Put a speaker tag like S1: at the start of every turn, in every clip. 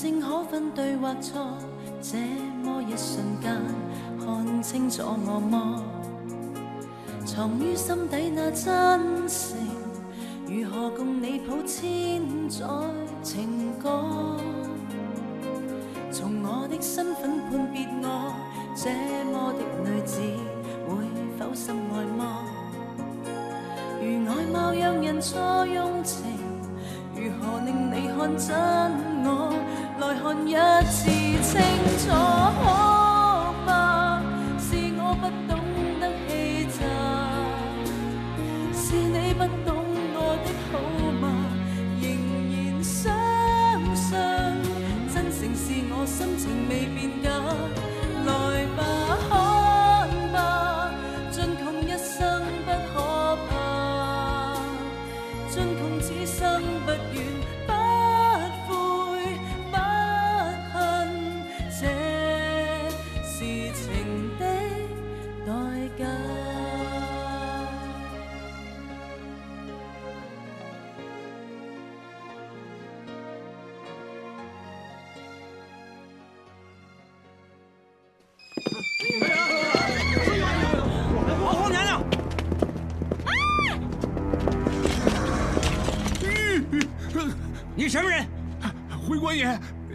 S1: 正可分对或错，这么一瞬间，看清楚我么？藏于心底那真诚，如何共你谱千载情歌？从我的身份判别我，这么的女子会否深爱么？如外貌让人错用情，如何令你看真我？来看一次清楚，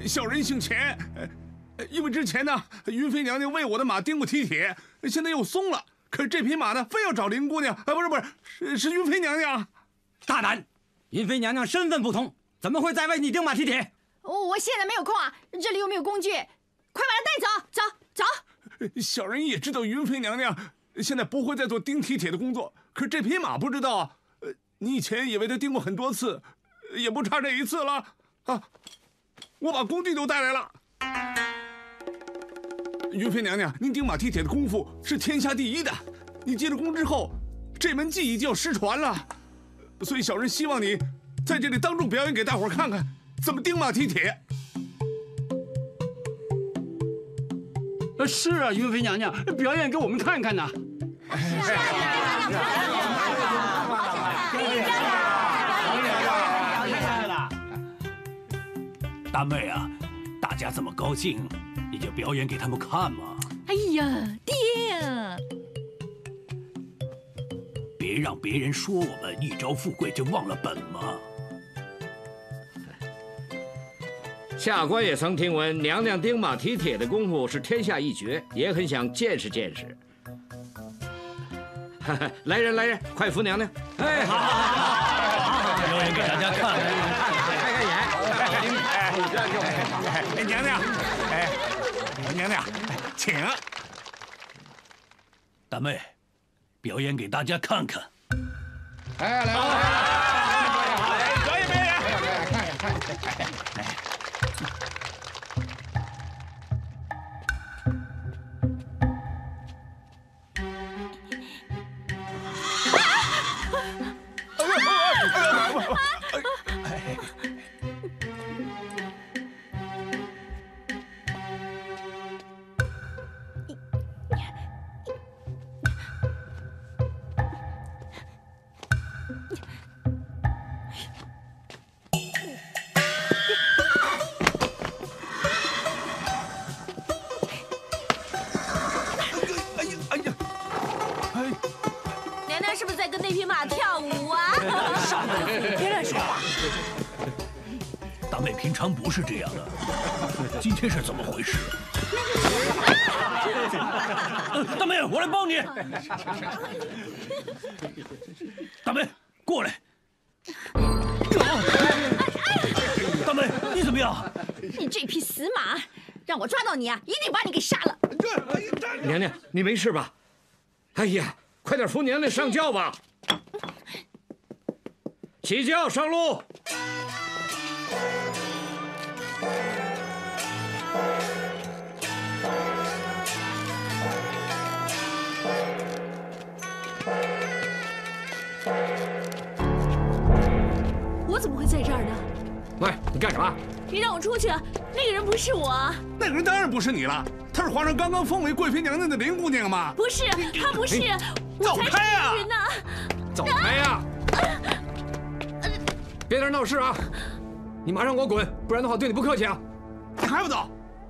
S2: 小人姓钱，呃因为之前呢，云妃娘娘为我的马钉过蹄铁，现在又松了。可是这匹马呢，非要找林姑娘，啊，不是不是，是是云妃娘娘。
S3: 大胆！云妃娘娘身份不同，怎么会再为你钉马蹄铁？
S4: 我我现在没有空啊，这里又没有工具，快把他带走，走走。
S2: 小人也知道云妃娘娘现在不会再做钉蹄铁的工作，可是这匹马不知道啊。呃，你以前也为它钉过很多次，也不差这一次了啊。我把工具都带来了。云妃娘娘，您钉马踢铁的功夫是天下第一的，你接了功之后，这门技艺就要失传了，所以小人希望你在这里当众表演给大伙看看怎么钉马踢铁。
S3: 呃，是啊，云妃娘娘，表演给我们看看呐。
S5: 大妹啊，大家这么高兴，你就表演给他们看嘛，
S4: 哎呀，爹呀！
S5: 别让别人说我们一朝富贵就忘了本嘛。
S6: 下官也曾听闻娘娘钉马蹄铁的功夫是天下一绝，也很想见识见识。来人来人，快扶娘娘！哎，好，好，好，好，
S5: 表演给大家看。
S6: 开开眼。
S2: 哎，娘娘，哎，娘娘，请。
S5: 大妹，表演给大家看看。
S6: 哎，来
S2: 来，表演表演。
S6: 看看看看。
S5: 平常不是这样的，今天是怎么回事？呃 大妹，我来帮你。大妹，过来。大妹，你怎么样？
S4: 你这匹死马，让我抓到你啊，一定把你给杀了。
S6: 娘娘，你没事吧？哎呀，快点扶娘娘上轿吧！起轿上路。
S4: 我怎么会在这儿呢？
S6: 喂，你干什么？
S4: 你让我出去，那个人不是我，
S2: 那个人当然不是你了，她是皇上刚刚封为贵妃娘娘的林姑娘嘛。
S4: 不是，她不是，我
S2: 走
S4: 才是
S2: 开啊
S4: 那个人呢。
S6: 走开呀！别在这儿闹事啊！你马上给我滚，不然的话对你不客气啊！
S7: 你还不走？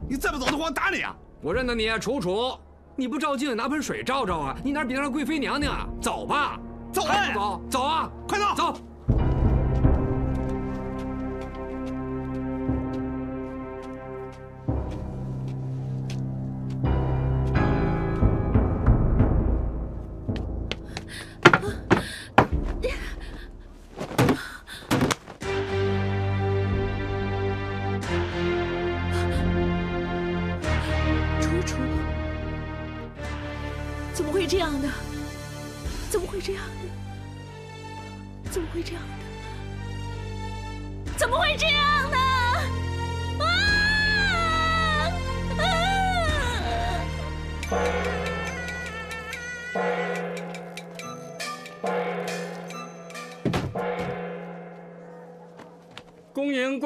S7: 你再不走的话，我打你啊！
S8: 我认得你啊，楚楚。你不照镜，拿盆水照照啊！你哪比得上贵妃娘娘啊？走吧，
S7: 走
S8: 还不走？走啊！
S7: 快走！
S8: 走！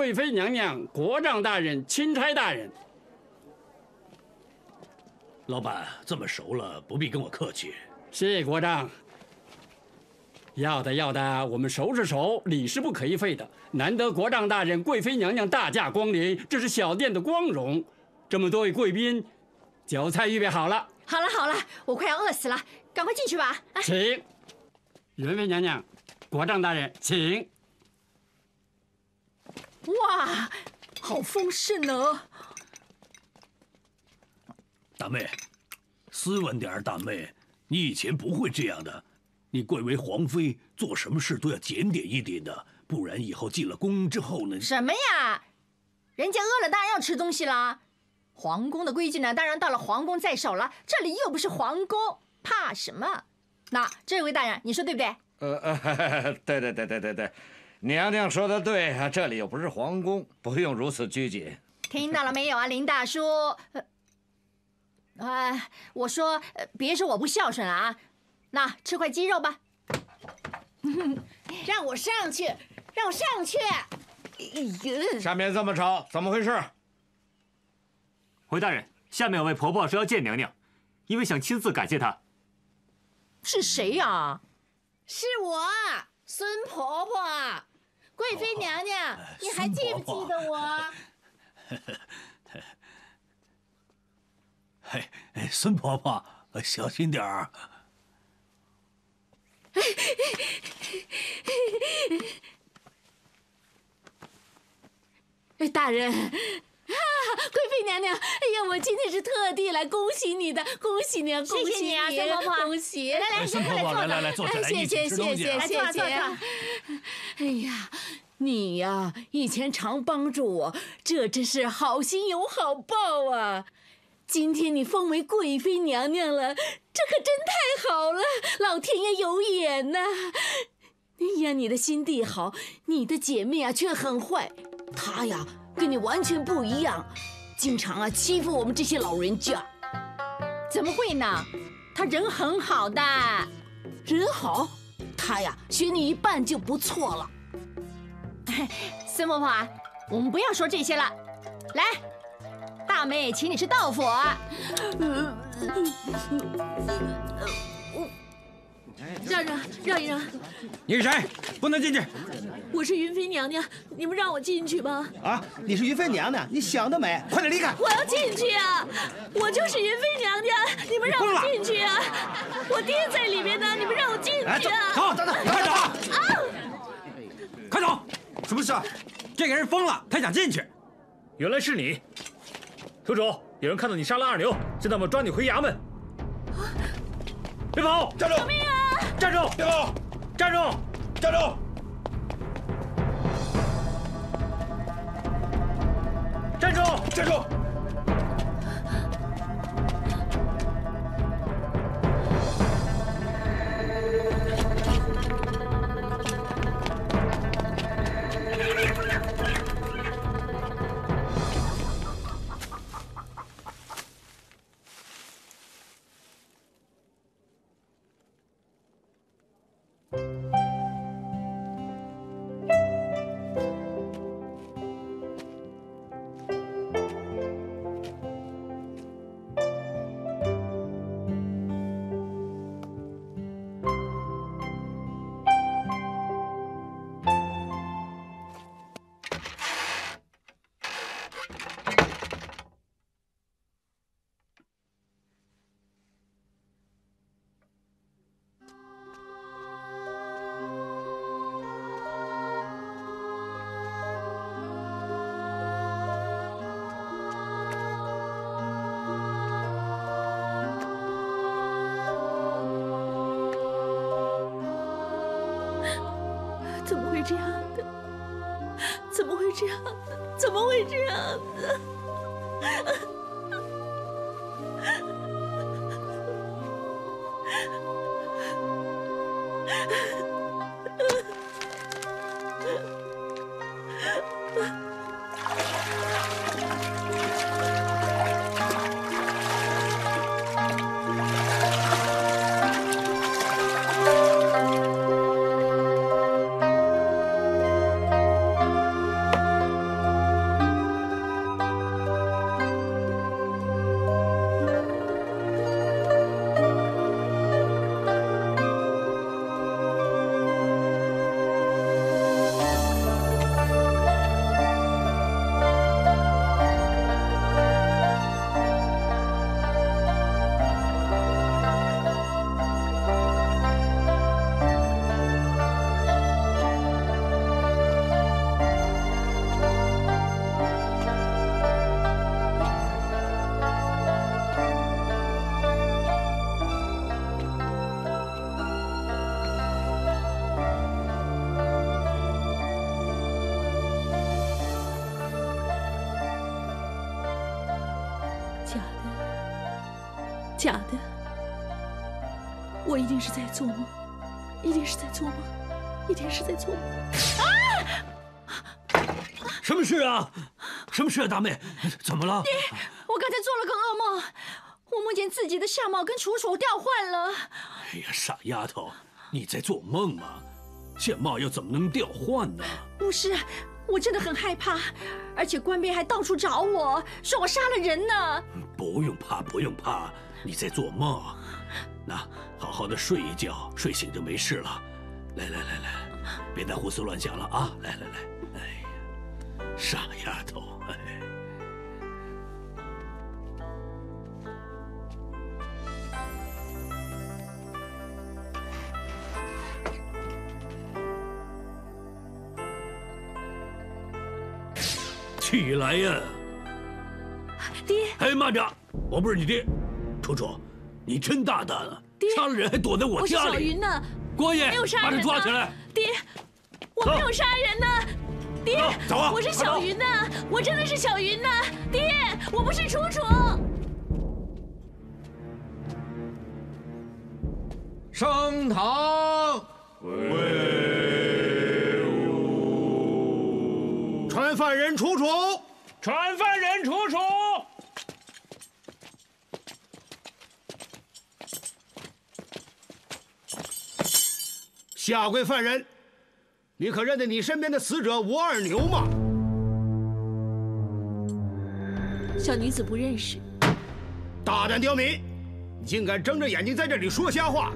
S8: 贵妃娘娘、国丈大人、钦差大人。
S5: 老板这么熟了，不必跟我客气。
S8: 谢国丈。要的要的，我们熟是熟，礼是不可以废的。难得国丈大人、贵妃娘娘大驾光临，这是小店的光荣。这么多位贵宾，酒菜预备好了，
S4: 好了好了，我快要饿死了，赶快进去吧。哎，
S8: 请。元妃娘娘、国丈大人，请。
S9: 哇，好丰盛呢！
S5: 大妹，斯文点儿，大妹，你以前不会这样的。你贵为皇妃，做什么事都要检点一点的，不然以后进了宫之后呢？
S4: 什么呀？人家饿了当然要吃东西啦。皇宫的规矩呢，当然到了皇宫在手了。这里又不是皇宫，怕什么？那这位大人，你说对不对？
S6: 呃呃，对对对对对对，娘娘说的对啊，这里又不是皇宫，不用如此拘谨。
S4: 听到了没有啊，林大叔？呃，哎，我说，呃别说我不孝顺了啊。那吃块鸡肉吧。
S9: 让我上去，让我上去！
S6: 下面这么吵，怎么回事？
S10: 回大人，下面有位婆婆说要见娘娘，因为想亲自感谢她。
S4: 是谁呀、
S9: 是我，孙婆婆，贵妃娘娘，你还记不记得我？
S5: 孙婆婆，小心点儿。
S9: 哎，大人，啊，贵妃娘娘，哎呀，我今天是特地来恭喜你的，恭喜你啊，恭喜
S4: 谢谢你啊孙婆婆
S9: 恭喜！
S4: 来来
S5: 哎孙婆婆，来来来，坐下来，一
S9: 谢谢
S5: 起吃东西啊。
S9: 谢谢谢
S4: 坐坐
S9: 谢
S4: 坐。
S9: 哎呀，你呀，以前常帮助我，这真是好心有好报啊！今天你封为贵妃娘娘了，这可真太好了，老天爷有眼呐！哎呀，你的心地好，你的姐妹啊却很坏，她呀跟你完全不一样，经常啊欺负我们这些老人家。
S4: 怎么会呢？他人很好的。
S9: 人好，他呀学你一半就不错了。
S4: 孙婆婆啊，我们不要说这些了。来，大妹，请你吃豆腐。
S9: 让让让一让，
S6: 你是谁？不能进去。
S9: 我是云妃娘娘，你们让我进去吧。
S11: 啊！你是云妃娘娘，你想得美！快点离开！
S9: 我要进去啊！我就是云妃娘娘，你们让我进去啊！我爹在里面呢，你们让我进去啊！
S11: 走走走，快走！
S8: 快走！什么事啊？这个人疯了，他想进去。
S10: 原来是你，图主，有人看到你杀了二牛，现在我们抓你回衙门。别跑！
S7: 站住！
S10: 站住！
S7: 别跑！
S10: 站住！
S7: 站住！
S10: 站住！
S7: 站住！
S12: 怎么会这样子？我一定是在做梦，一定是在做梦，一定是在做梦。
S5: 啊什么事啊？什么事啊，大妹？怎么了？
S4: 爹我刚才做了个噩梦，我梦见自己的相貌跟楚楚调换了。
S5: 哎呀，傻丫头，你在做梦吗？相貌又怎么能调换呢？
S4: 不是，我真的很害怕，而且官兵还到处找我，说我杀了人呢。
S5: 不用怕，不用怕，你在做梦。那好好的睡一觉，睡醒就没事了。来来来来，别再胡思乱想了啊！来来来，哎呀，傻丫头，哎。起来呀！
S12: 爹，
S5: 哎，慢着，我不是你爹，楚楚，你真大胆啊！
S12: 爹
S5: 杀了人还躲在我
S12: 我是
S5: 家里。
S12: 小云呢，
S5: 郭爷
S12: 没有，杀
S5: 把
S12: 人呢。
S5: 他抓起来！
S12: 爹，我没有杀人呢。爹
S5: 走，啊
S12: 我是小云呢，我真的是小云呢。爹，我不是楚楚。
S6: 升堂。
S11: 传犯人楚楚，
S10: 传犯人楚楚。
S11: 下跪犯人，你可认得你身边的死者吴二牛吗？
S12: 小女子不认识。
S11: 大胆刁民，你竟敢睁着眼睛在这里说瞎话！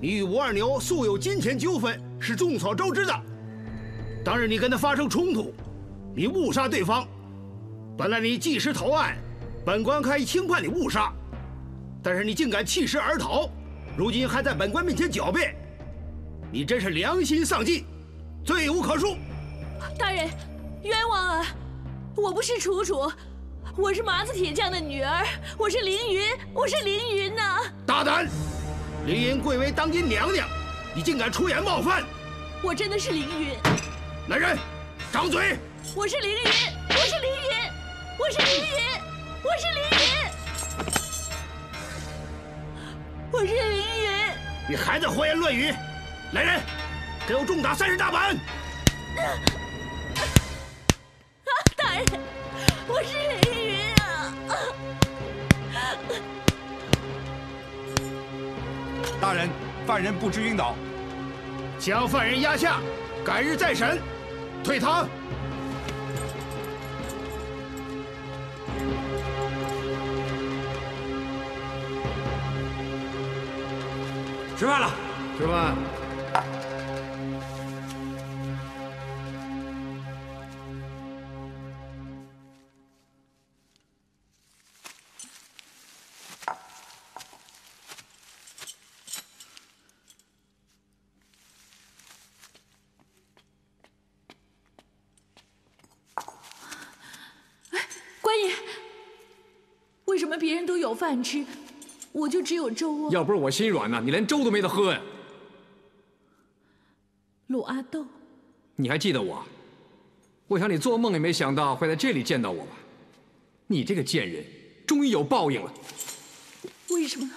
S11: 你与吴二牛素有金钱纠纷，是众所周知的。当日你跟他发生冲突，你误杀对方。本来你即时投案，本官可以轻判你误杀，但是你竟敢弃尸而逃，如今还在本官面前狡辩，你真是良心丧尽，罪无可恕。
S12: 大人，冤枉啊！我不是楚楚，我是麻子铁匠的女儿，我是凌云，我是凌云呐、
S11: 大胆！凌云贵为当今娘娘，你竟敢出言冒犯！
S12: 我真的是凌云，
S11: 来人，掌嘴！
S12: 我是凌云，我是凌云，我是凌云，我是凌云，我是凌云。
S11: 你还在胡言乱语！来人，给我重打三十大板！
S12: 大人，我是凌云啊！
S13: 大人，犯人不知晕倒。
S11: 将犯人押下，改日再审。退堂。
S6: 吃饭了，吃饭。
S12: 有饭吃，我就只有粥啊？
S6: 要不是我心软呐，你连粥都没得喝呀。
S12: 鲁阿豆，
S6: 你还记得我？
S14: 我想你做梦也没想到会在这里见到我吧？你这个贱人，终于有报应了。
S12: 为什么？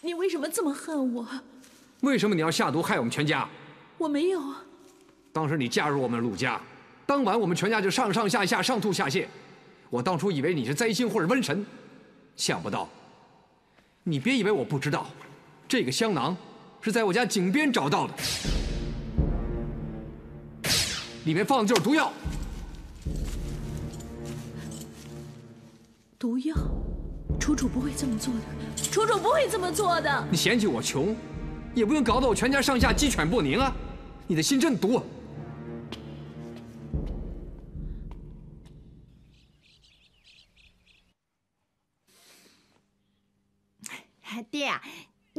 S12: 你为什么这么恨我？
S14: 为什么你要下毒害我们全家？
S12: 我没有。
S14: 当时你嫁入我们陆家，当晚我们全家就上上下下、上吐下泻。我当初以为你是灾星或者瘟神，想不到。你别以为我不知道，这个香囊是在我家井边找到的，里面放的就是毒药。
S12: 毒药，楚楚不会这么做的，楚楚不会这么做的。
S14: 你嫌弃我穷，也不用搞得我全家上下鸡犬不宁啊！你的心真毒。
S4: 爹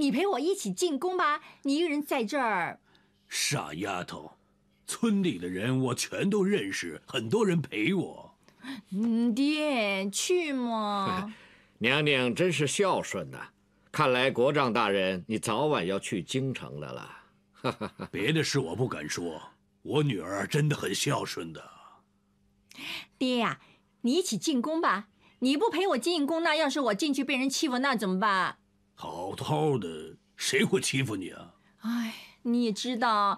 S4: 你陪我一起进宫吧。你一个人在这儿，
S5: 傻丫头，村里的人我全都认识，很多人陪我。
S4: 嗯，爹，去嘛。
S6: 娘娘真是孝顺呐！看来国丈大人，你早晚要去京城的了。
S5: 别的事我不敢说，我女儿真的很孝顺的。
S4: 爹呀，你一起进宫吧。你不陪我进宫，那要是我进去被人欺负，那怎么办？
S5: 好好的，谁会欺负你啊？
S4: 哎，你也知道，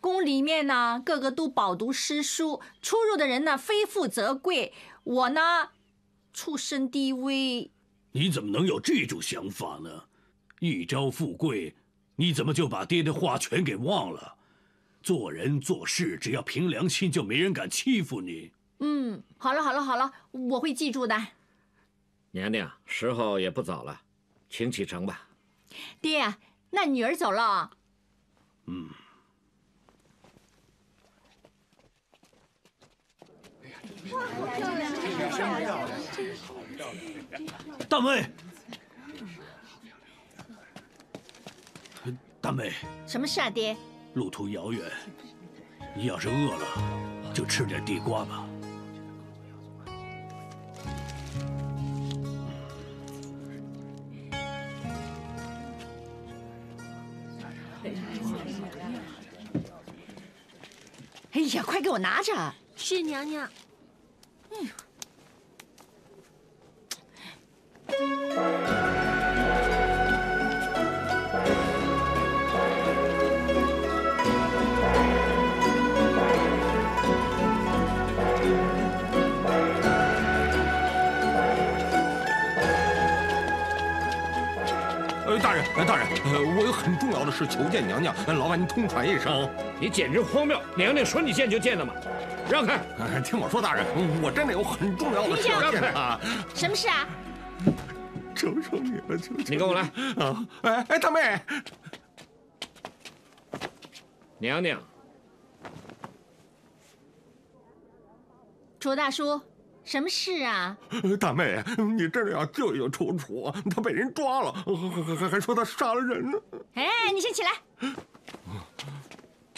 S4: 宫里面呢，个个都饱读诗书，出入的人呢，非富则贵。我呢，出身低微。
S5: 你怎么能有这种想法呢？一朝富贵，你怎么就把爹的话全给忘了？做人做事，只要凭良心，就没人敢欺负你。
S4: 嗯，好了好了好了，我会记住的。
S6: 娘娘，时候也不早了。请启程吧，
S4: 爹，那女儿走了。嗯。
S5: 哇，好漂亮啊大妹，大妹，
S4: 什么事啊，爹？
S5: 路途遥远，你要是饿了，就吃点地瓜吧。
S4: 呀，快给我拿着！
S15: 是娘娘。哎呦。
S13: 大人，大人，我有很重要的事求见娘娘，老板您通传一声。
S6: 你简直荒谬！娘娘说你见就见的嘛，让开！
S13: 听我说，大人，我真的有很重要的事要见
S4: 他。什么事啊？
S13: 求求你了，求求
S6: 你跟我来
S13: 啊！哎哎，大妹，
S6: 娘娘，
S4: 楚大叔。什么事啊，
S13: 大妹，你真的要救救楚楚，他被人抓了，还还还说他杀了人呢。
S4: 哎，你先起来。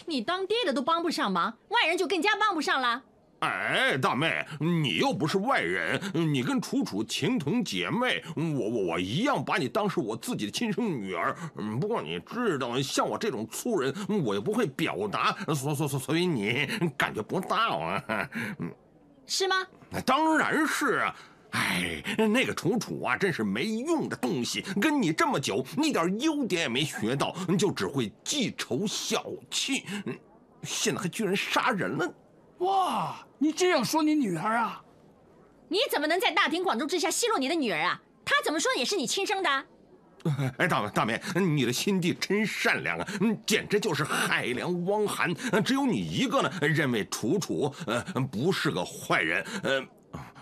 S4: 你当爹的都帮不上忙，外人就更加帮不上了。
S13: 哎，大妹，你又不是外人，你跟楚楚情同姐妹，我我我一样把你当是我自己的亲生女儿。不过你知道，像我这种粗人，我又不会表达，所所所所以你感觉不到啊。
S4: 是吗？
S13: 那当然是啊！哎，那个楚楚啊，真是没用的东西，跟你这么久，一点优点也没学到，就只会记仇小气，现在还居然杀人了！
S8: 哇，你这样说你女儿啊？
S4: 你怎么能在大庭广众之下奚落你的女儿啊？她怎么说也是你亲生的。
S13: 哎，大大妹，你的心地真善良啊！嗯简直就是海良汪涵，只有你一个呢，认为楚楚呃不是个坏人。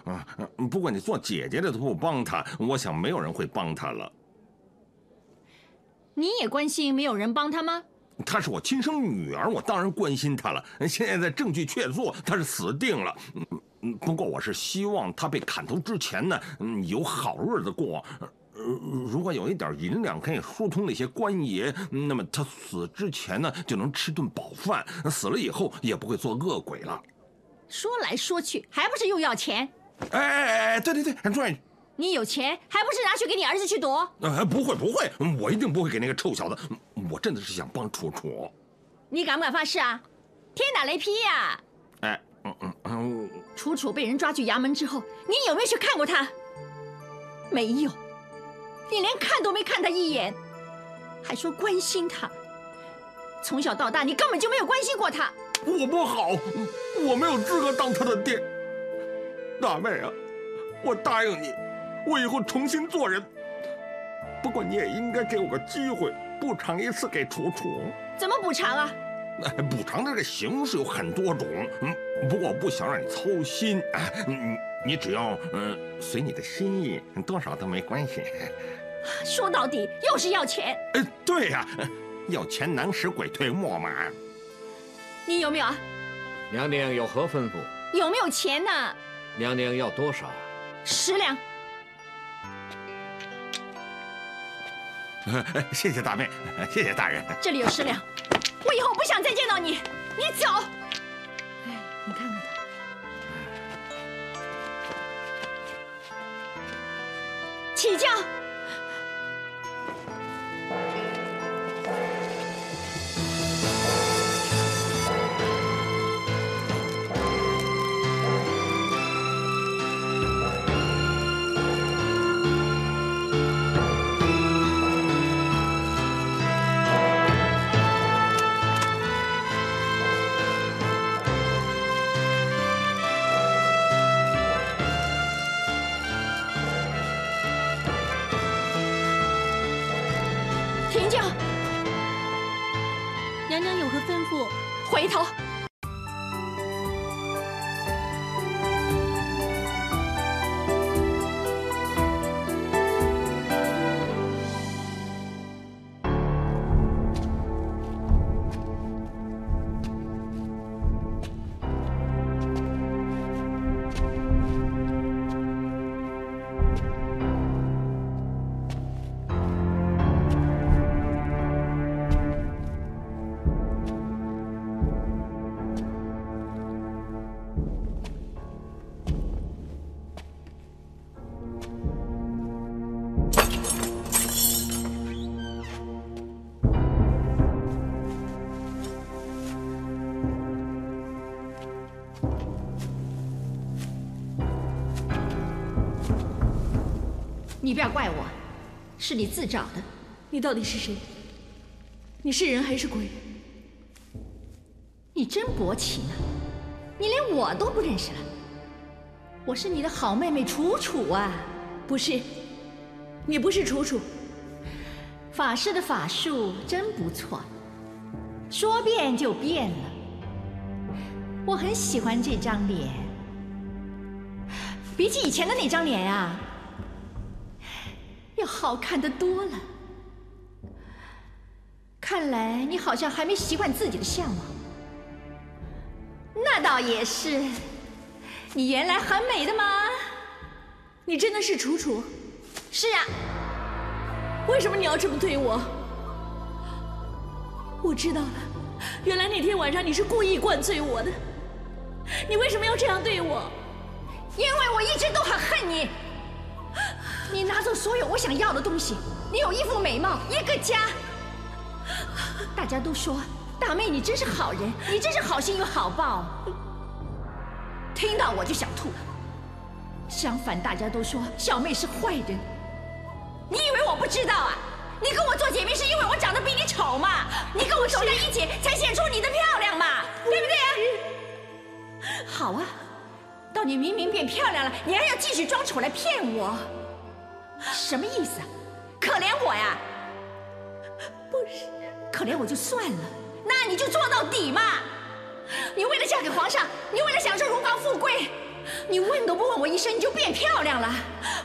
S13: 呃，不过你做姐姐的都不帮他，我想没有人会帮他了。
S4: 你也关心没有人帮他吗？
S13: 她是我亲生女儿，我当然关心她了。现在证据确凿，她是死定了。不过我是希望她被砍头之前呢，有好日子过。如果有一点银两可以疏通那些官爷，那么他死之前呢就能吃顿饱饭，死了以后也不会做恶鬼了。
S4: 说来说去还不是又要钱？
S13: 哎哎哎，对对对，对，
S4: 你有钱还不是拿去给你儿子去赌？
S13: 呃，不会不会，我一定不会给那个臭小子。我真的是想帮楚楚。
S4: 你敢不敢发誓啊？天打雷劈呀！
S13: 哎，
S4: 楚楚被人抓去衙门之后，你有没有去看过他？没有，你连看都没看他一眼，还说关心他。从小到大，你根本就没有关心过他。
S13: 我不好，我没有资格当他的爹。大妹啊，我答应你，我以后重新做人。不过你也应该给我个机会，补偿一次给楚楚。
S4: 怎么补偿啊？
S13: 哎，补偿的这个形式有很多种，嗯，不过我不想让你操心，哎，你你你只要嗯随你的心意，多少都没关系。
S4: 说到底又是要钱。
S13: 呃，对呀，要钱能使鬼推磨嘛。
S4: 你有没有啊？
S6: 娘娘有何吩咐？
S4: 有没有钱呢？
S6: 娘娘要多少？
S4: 十两。
S13: 谢谢大妹，谢谢大人。
S4: 这里有十两，我以后不想再见到你，你走。哎，你看看他，起轿。你不要怪我，是你自找的。
S12: 你到底是谁？你是人还是鬼？
S4: 你真薄情啊！你连我都不认识了。我是你的好妹妹楚楚啊！
S12: 不是，你不是楚楚。
S4: 法师的法术真不错，说变就变了。我很喜欢这张脸，比起以前的那张脸啊，要好看的多了。看来你好像还没习惯自己的相貌。那倒也是，你原来很美的嘛。
S12: 你真的是楚楚？
S4: 是啊。
S12: 为什么你要这么对我？我知道了，原来那天晚上你是故意灌醉我的。你为什么要这样对我？
S4: 因为我一直都很恨你。你拿走所有我想要的东西，你有一副美貌，一个家。大家都说大妹你真是好人，你真是好心有好报。听到我就想吐。相反，大家都说小妹是坏人。你以为我不知道啊？你跟我做姐妹是因为我长得比你丑嘛？你跟我走在一起才显出你的漂亮嘛？对不对啊？好啊，到你明明变漂亮了，你还要继续装丑来骗我，什么意思啊？可怜我呀？
S12: 不是，
S4: 可怜我就算了，那你就做到底嘛！你为了嫁给皇上，你为了享受荣华富贵，你问都不问我一声，你就变漂亮了？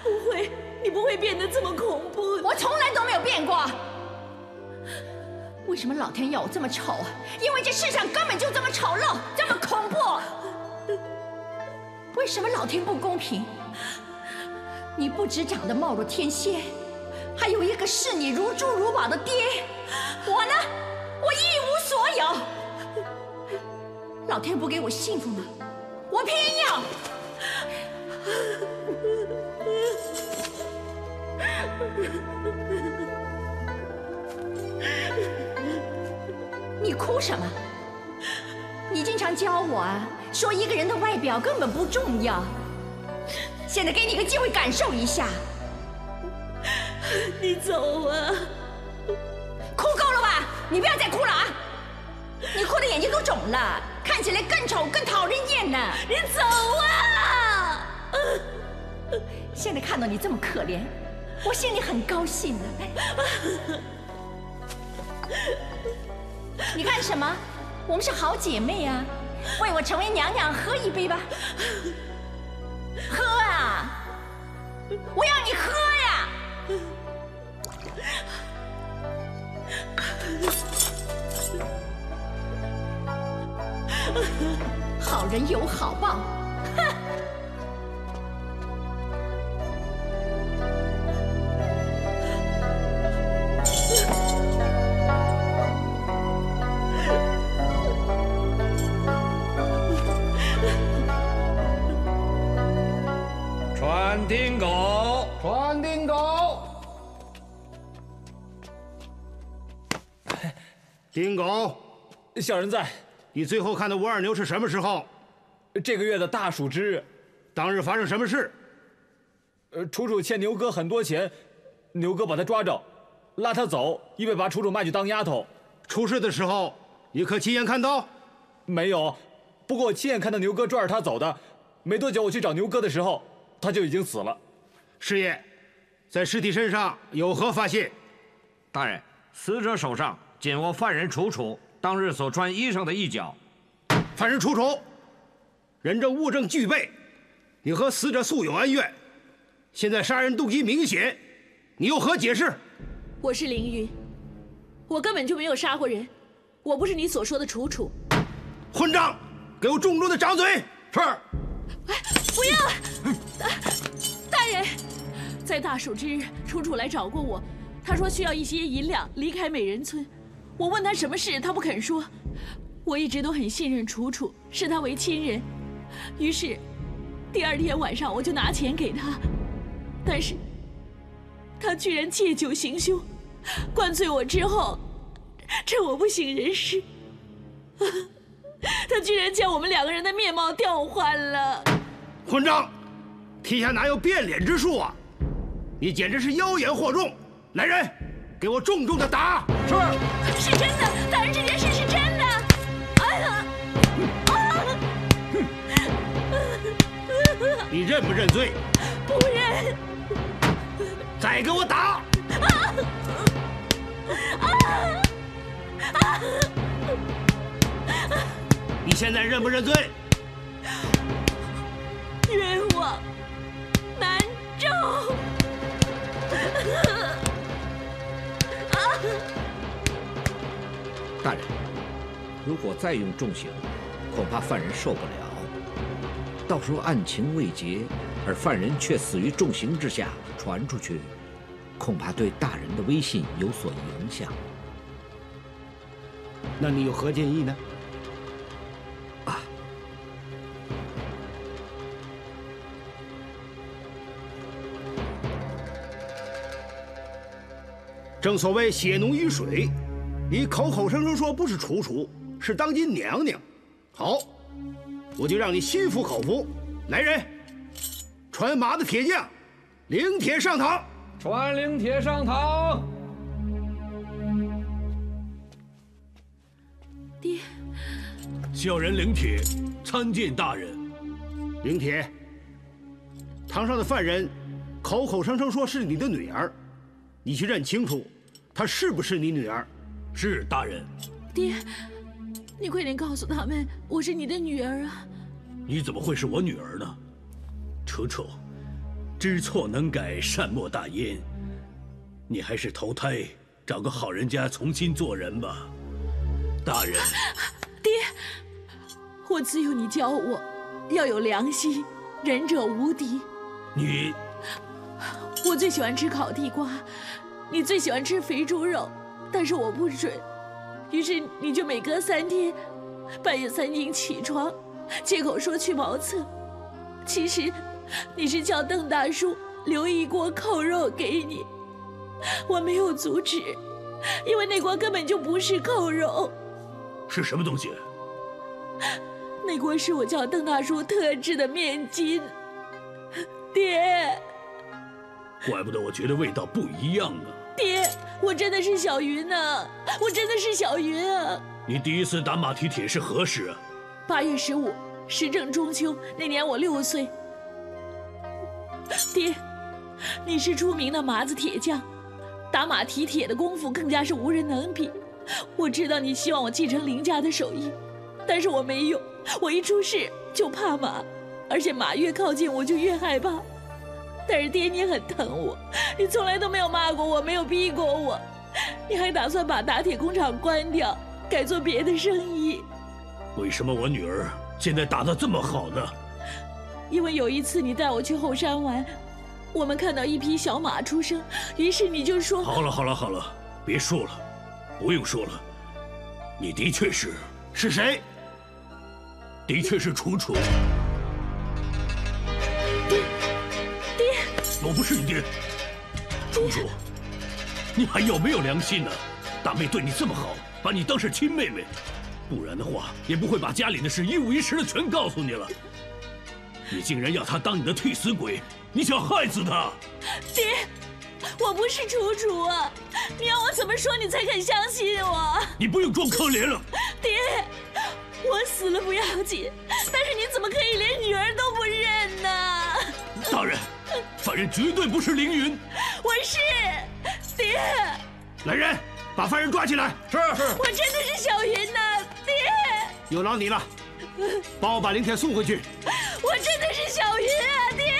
S12: 不会。你不会变得这么恐怖，
S4: 我从来都没有变过。为什么老天要我这么丑啊？因为这世上根本就这么丑陋，这么恐怖。为什么老天不公平？你不止长得貌若天仙，还有一个视你如珠如宝的爹。我呢，我一无所有。老天不给我幸福吗？我偏要。你哭什么？你经常教我啊，说一个人的外表根本不重要。现在给你个机会感受一下，
S12: 你走啊！
S4: 哭够了吧？你不要再哭了啊！你哭的眼睛都肿了，看起来更丑更讨人厌呢。
S12: 你走啊！
S4: 现在看到你这么可怜，我心里很高兴呢。你干什么？我们是好姐妹啊！为我成为娘娘喝一杯吧。喝啊！我要你喝呀！好人有好报，
S6: 丁狗，
S10: 小人在。
S11: 你最后看到吴二牛是什么时候？
S10: 这个月的大暑之日。
S11: 当日发生什么事？
S10: 呃，楚楚欠牛哥很多钱，牛哥把他抓着，拉他走，因为把楚楚卖去当丫头。
S11: 出事的时候，你可亲眼看到？
S10: 没有，不过我亲眼看到牛哥拽着他走的。没多久，我去找牛哥的时候，他就已经死了。
S11: 师爷，在尸体身上有何发现？
S6: 大人，死者手上紧握犯人楚楚当日所穿衣裳的一角。
S11: 犯人楚楚，人证物证俱备，你和死者素有恩怨，现在杀人动机明显，你有何解释？
S12: 我是凌云，我根本就没有杀过人，我不是你所说的楚楚。
S11: 混账！给我重重的掌嘴！
S6: 是。
S12: 哎，不要！大大人，在大暑之日，楚楚来找过我，他说需要一些银两离开美人村。我问他什么事，他不肯说。我一直都很信任楚楚，视他为亲人。于是，第二天晚上我就拿钱给他，但是，他居然借酒行凶，灌醉我之后，趁我不省人事，他居然将我们两个人的面貌调换了。
S11: 混账！天下哪有变脸之术啊？你简直是妖言惑众！来人，给我重重的打！
S6: 是，
S12: 是真的，大人，这件事是真的。哎呀！
S11: 你认不认罪？
S12: 不认。
S11: 再给我打！你现在认不认罪？
S12: 冤枉难招！
S6: 大人，如果再用重刑，恐怕犯人受不了。到时候案情未结，而犯人却死于重刑之下，传出去，恐怕对大人的威信有所影响。
S11: 那你有何建议呢？
S6: 啊，
S11: 正所谓血浓于水，你口口声声说不是楚楚，是当今娘娘。好，我就让你心服口服。来人，传马的铁匠，领铁上堂。
S14: 传领铁上堂。
S12: 爹，
S5: 小人领铁参见大人。
S11: 领铁，堂上的犯人口口声声说是你的女儿，你去认清楚，她是不是你女儿？
S5: 是大人。
S12: 爹，你快点告诉他们，我是你的女儿啊！
S5: 你怎么会是我女儿呢？楚楚，知错能改，善莫大焉。你还是投胎，找个好人家重新做人吧。大人，
S12: 爹，我只有你教我，要有良心，仁者无敌。
S5: 你，
S12: 我最喜欢吃烤地瓜，你最喜欢吃肥猪肉，但是我不准。于是你就每隔三天，半夜三更起床，借口说去茅厕。其实，你是叫邓大叔留一锅扣肉给你，我没有阻止，因为那锅根本就不是扣肉。
S5: 是什么东西？
S12: 那锅是我叫邓大叔特制的面筋。爹，
S5: 怪不得我觉得味道不一样呢。
S12: 爹，我真的是小云呐、我真的是小云啊！
S5: 你第一次打马蹄铁是何时啊？
S12: 八月十五，时正中秋，那年我六岁。爹，你是出名的麻子铁匠，打马蹄铁的功夫更加是无人能比。我知道你希望我继承林家的手艺，但是我没有，我一出世就怕马，而且马越靠近我就越害怕。但是爹，你很疼我，你从来都没有骂过我，没有逼过我，你还打算把打铁工厂关掉，改做别的生意。
S5: 为什么我女儿现在打得这么好呢？
S12: 因为有一次你带我去后山玩，我们看到一匹小马出生，于是你就说
S5: 好了好了好了，别说了，不用说了，你的确是
S11: 是谁？
S5: 的确是楚楚。
S12: 爹，
S5: 我不是你爹，楚楚，你还有没有良心呢？大妹对你这么好，把你当是亲妹妹，不然的话也不会把家里的事一五一十的全告诉你了。你竟然要她当你的替死鬼，你想害死她？
S12: 爹，我不是楚楚啊！你要我怎么说你才肯相信我？
S5: 你不用装可怜了。
S12: 爹，我死了不要紧，但是你怎么可以连女儿都不认呢？
S5: 大人，犯人绝对不是凌云。
S12: 我是爹，
S11: 来人，把犯人抓起来！
S5: 是是。
S12: 我真的是小云呐，爹，
S11: 有劳你了，帮我把林铁送回去。
S12: 我真的是小云啊，爹，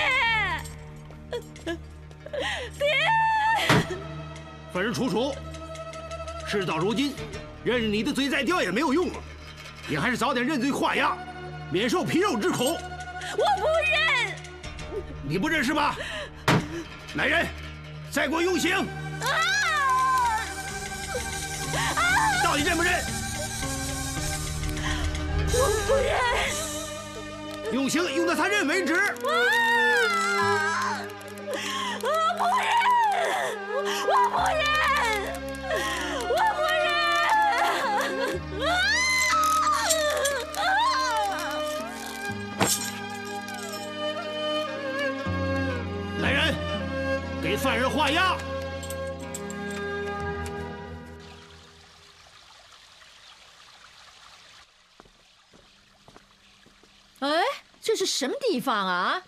S12: 爹。
S11: 犯人楚楚，事到如今，任你的嘴再刁也没有用了，你还是早点认罪画押，免受皮肉之苦。
S12: 我不认。
S11: 你不认是吧？来人，再给我用刑！
S12: 啊！
S11: 到底认不认？
S12: 我不认。
S11: 用刑用到他认为止。
S12: 啊！我不认，我不认，
S11: 给犯人画押。
S4: 哎，这是什么地方啊？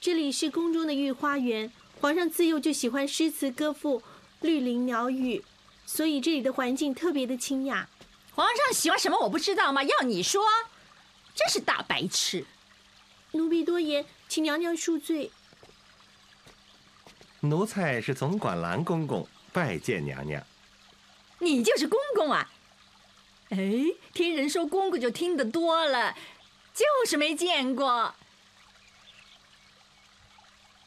S16: 这里是宫中的御花园，皇上自幼就喜欢诗词歌赋、绿林鸟语，所以这里的环境特别的清雅。
S4: 皇上喜欢什么我不知道吗？要你说，真是大白痴！
S16: 奴婢多言，请娘娘恕罪。
S13: 奴才是总管蓝公公，拜见娘娘。
S4: 你就是公公啊？哎，听人说公公就听得多了，就是没见过。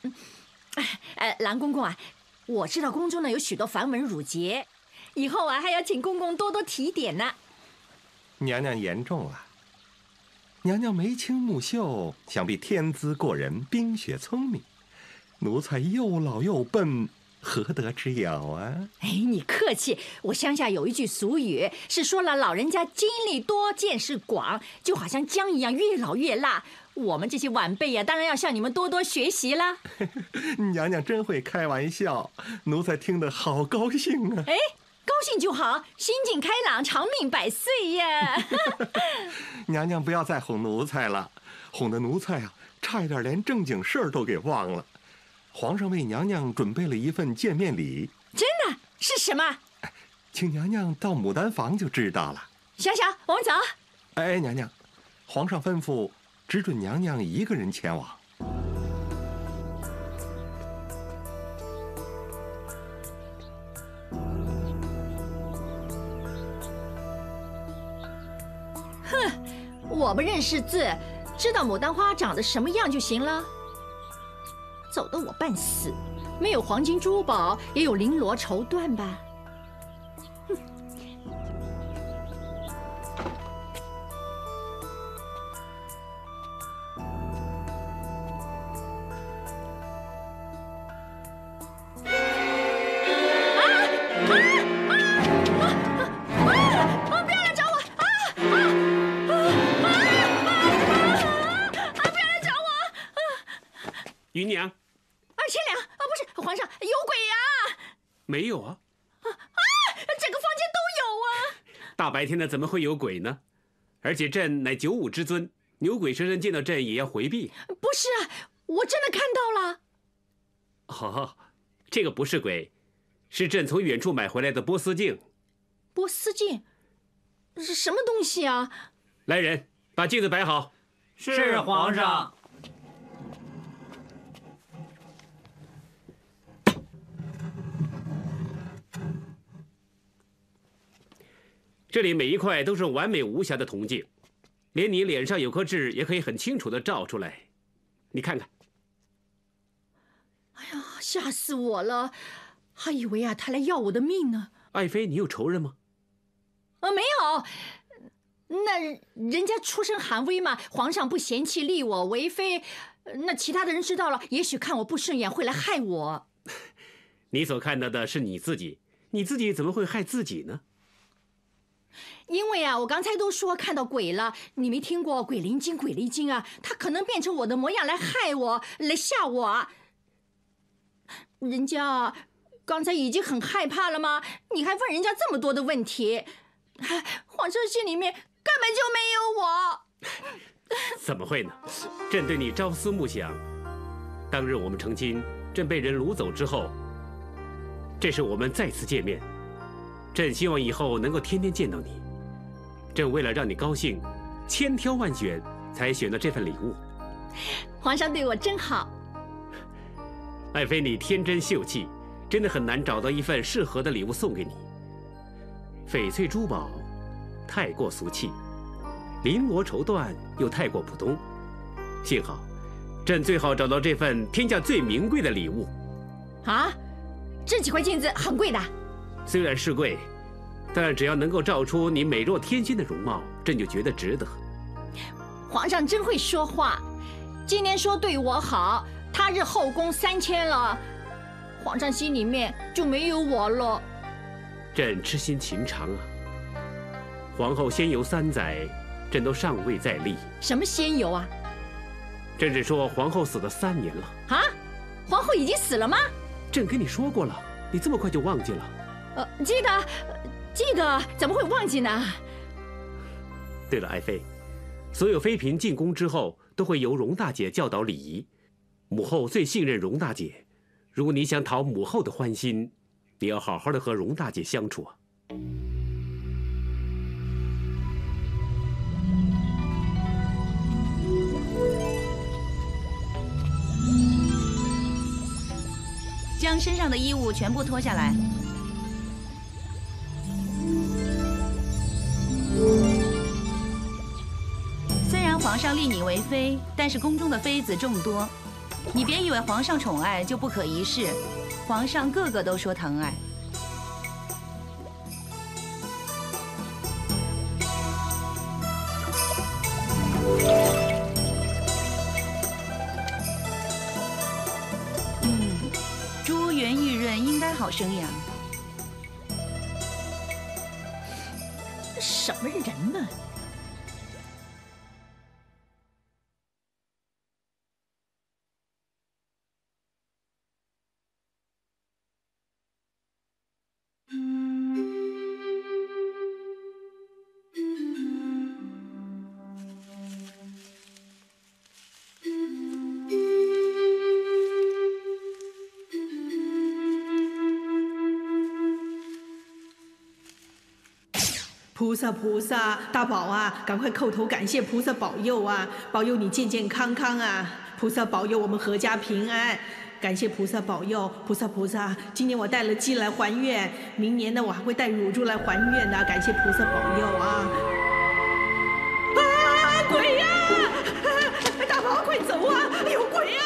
S4: 嗯，哎，呃，蓝公公啊，我知道宫中呢有许多繁文缛节，以后啊还要请公公多多提点呢。
S13: 娘娘言重了。娘娘眉清目秀，想必天资过人，冰雪聪明。奴才又老又笨，何德之有啊？
S4: 哎，你客气。我乡下有一句俗语，是说了老人家经历多、见识广，就好像姜一样，越老越辣。我们这些晚辈呀、当然要向你们多多学习啦。
S13: 娘娘真会开玩笑，奴才听得好高兴啊！
S4: 哎，高兴就好，心境开朗，长命百岁呀！
S13: 娘娘不要再哄奴才了，哄得奴才啊，差一点连正经事儿都给忘了。皇上为娘娘准备了一份见面礼，
S4: 真的是什么？
S13: 请娘娘到牡丹房就知道了。
S4: 小小，我们走。
S13: 哎，娘娘，皇上吩咐只准娘娘一个人前往。
S4: 哼，我不认识字，知道牡丹花长得什么样就行了。走得我半死，没有黄金珠宝，也有绫罗绸缎吧？啊！
S17: 大白天的怎么会有鬼呢？而且朕乃九五之尊，牛鬼蛇神见到朕也要回避。
S4: 不是啊，我真的看到了。
S17: 哦，这个不是鬼，是朕从远处买回来的波斯镜。
S4: 波斯镜是什么东西啊？
S17: 来人，把镜子摆好。
S7: 是皇上。
S17: 这里每一块都是完美无瑕的铜镜，连你脸上有颗痣也可以很清楚的照出来。你看看，
S4: 哎呀，吓死我了！还以为啊，他来要我的命呢。
S17: 爱妃，你有仇人吗？
S4: 啊，没有。那人家出身寒微嘛，皇上不嫌弃立我为妃，那其他的人知道了，也许看我不顺眼会来害我。
S17: 你所看到的是你自己，你自己怎么会害自己呢？
S4: 因为啊，我刚才都说看到鬼了，你没听过鬼灵精、鬼灵精啊？他可能变成我的模样来害我，来吓我！人家刚才已经很害怕了吗？你还问人家这么多的问题？皇上心里面根本就没有我。
S17: 怎么会呢？朕对你朝思暮想。当日我们成亲，朕被人掳走之后，这是我们再次见面。朕希望以后能够天天见到你。朕为了让你高兴，千挑万选才选了这份礼物。
S4: 皇上对我真好。
S17: 爱妃，你天真秀气，真的很难找到一份适合的礼物送给你。翡翠珠宝太过俗气，绫罗绸缎又太过普通。幸好，朕最好找到这份天下最名贵的礼物。
S4: 啊，这几块镜子很贵的。
S17: 虽然是贵，但只要能够照出你美若天仙的容貌，朕就觉得值得。
S4: 皇上真会说话，今年说对我好，他日后宫三千了，皇上心里面就没有我了。
S17: 朕痴心情长啊！皇后仙游三载，朕都尚未再立。
S4: 什么仙游啊？
S17: 朕只说皇后死了三年了。
S4: 啊？皇后已经死了吗？
S17: 朕跟你说过了，你这么快就忘记了？
S4: 呃，记得，记得，怎么会忘记呢？
S17: 对了，爱妃，所有妃嫔进宫之后，都会由容大姐教导礼仪。母后最信任容大姐，如果你想讨母后的欢心，你要好好的和容大姐相处啊。
S18: 将身上的衣物全部脱下来。虽然皇上立你为妃，但是宫中的妃子众多，你别以为皇上宠爱就不可一世，皇上个个都说疼爱。嗯，珠圆玉润，应该好生养。
S15: 们。萨菩萨，大宝啊，赶快叩头感谢菩萨保佑啊，保佑你健健康康啊！菩萨保佑我们阖家平安，感谢菩萨保佑。菩萨菩萨，今年我带了鸡来还愿，明年呢我还会带乳猪来还愿的，感谢菩萨保佑啊！啊，鬼呀、大宝快走啊！有鬼呀、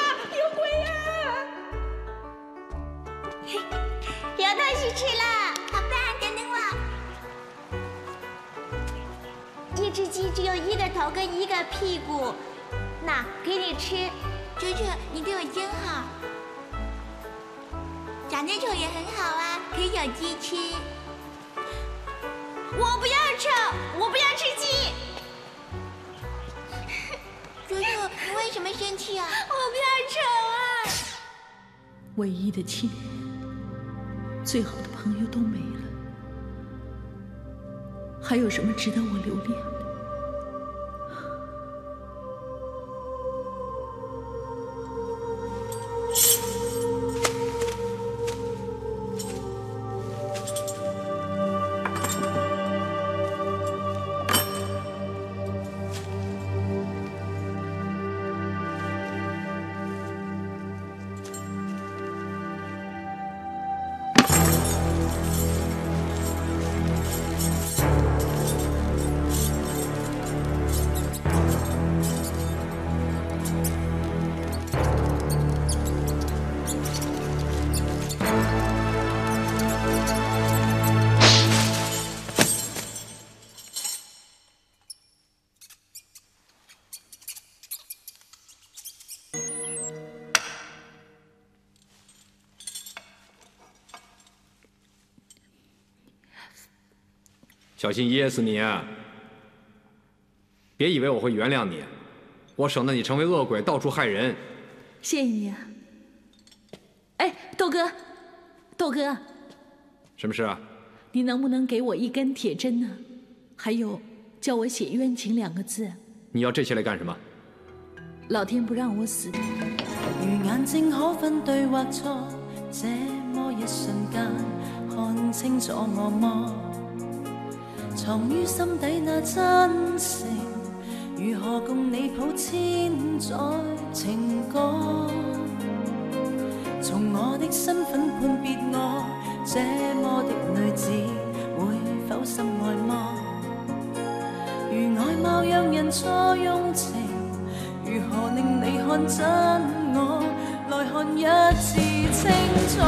S9: 只鸡只有一个头跟一个屁股，那给你吃。球球，你对我真好。长得丑也很好啊，可以有鸡吃。我不要丑，我不要吃鸡。球球，你为什么生气啊？我不要丑啊！
S12: 唯一的亲人，最好的朋友都没了，还有什么值得我留恋
S14: 小心噎死你啊！别以为我会原谅你，我省得你成为恶鬼，到处害人。
S12: 谢谢你啊！哎，豆哥，豆哥，
S14: 什么事啊？
S12: 你能不能给我一根铁针呢？还有，叫我写冤情两个字。
S14: 你要这些来干什么？
S12: 老天不让我死。
S1: 如眼睛可分对或错，这么一瞬间看清楚我么？藏於心底那真誠，如何共你谱千載情歌？從我的身份判別我，這麼的女子會否心愛麼？如外貌讓人錯用情，如何令你看真我？來看一次清楚，